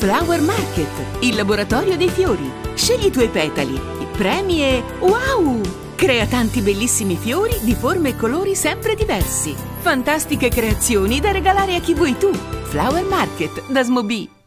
Flower Market, il laboratorio dei fiori. Scegli i tuoi petali, premi e wow! Crea tanti bellissimi fiori di forme e colori sempre diversi. Fantastiche creazioni da regalare a chi vuoi tu. Flower Market da Smobee.